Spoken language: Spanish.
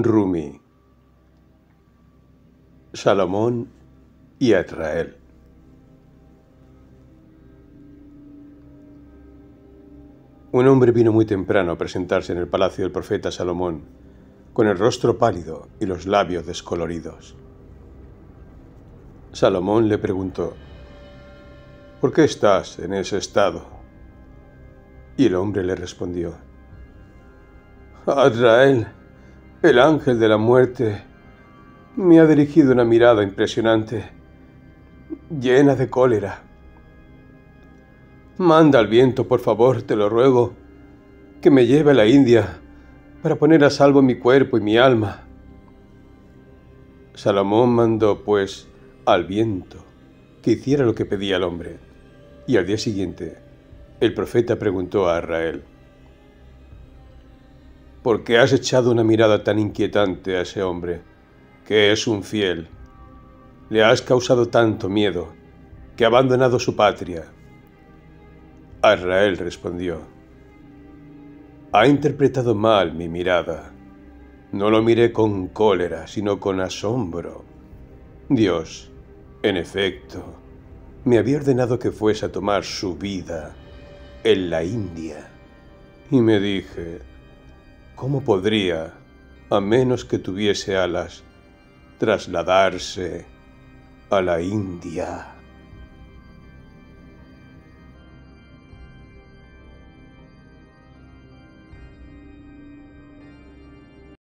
Rumi, Salomón y Israel. Un hombre vino muy temprano a presentarse en el palacio del profeta Salomón, con el rostro pálido y los labios descoloridos. Salomón le preguntó, ¿por qué estás en ese estado? Y el hombre le respondió, Israel, el ángel de la muerte me ha dirigido una mirada impresionante, llena de cólera. Manda al viento, por favor, te lo ruego, que me lleve a la India para poner a salvo mi cuerpo y mi alma. Salomón mandó, pues, al viento que hiciera lo que pedía el hombre. Y al día siguiente, el profeta preguntó a Israel, ¿Por qué has echado una mirada tan inquietante a ese hombre, que es un fiel? Le has causado tanto miedo, que ha abandonado su patria. Israel respondió, Ha interpretado mal mi mirada. No lo miré con cólera, sino con asombro. Dios, en efecto, me había ordenado que fuese a tomar su vida en la India. Y me dije, ¿Cómo podría, a menos que tuviese alas, trasladarse a la India?